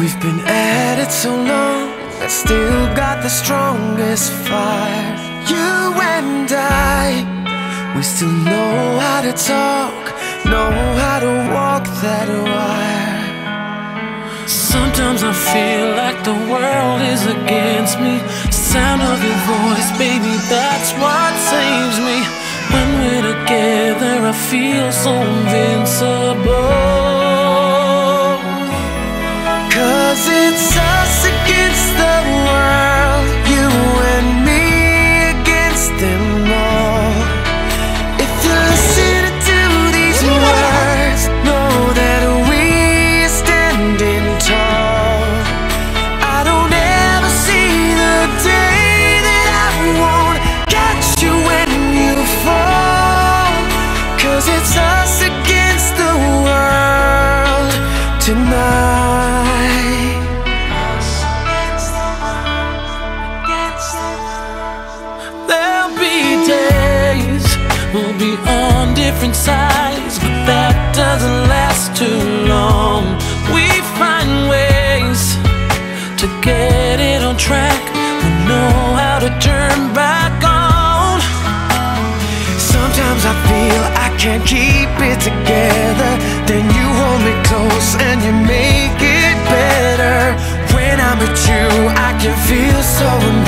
We've been at it so long, I still got the strongest fire. You and I, we still know how to talk, know how to walk that wire. Sometimes I feel like the world is against me. Sound of your voice, baby, that's what saves me. When we're together, I feel so invincible. There'll be days we'll be on different sides, but that doesn't last too long. We find ways to get it on track. We know how to turn back on. Sometimes I feel I can't keep it together. Then you hold me close and you make it better. When I'm with you, I can feel so unbreakable.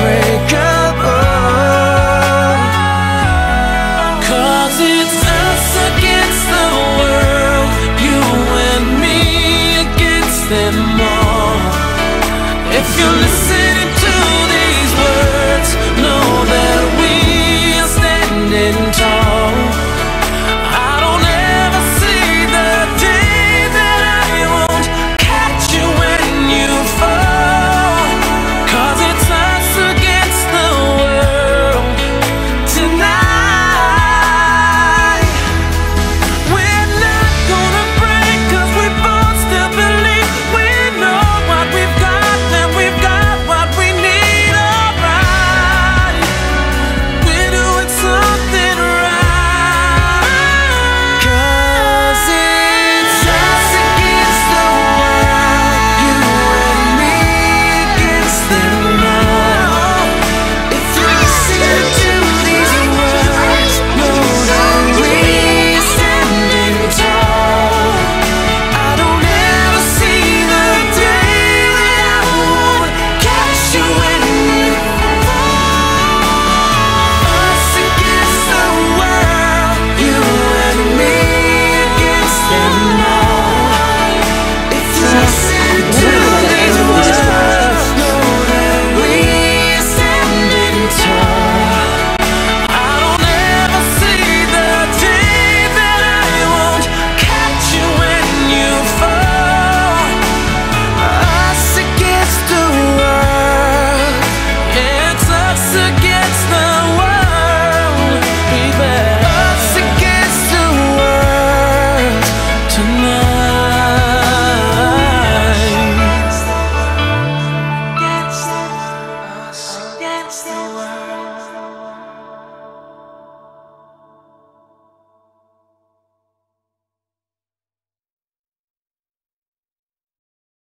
Them all. If you listen.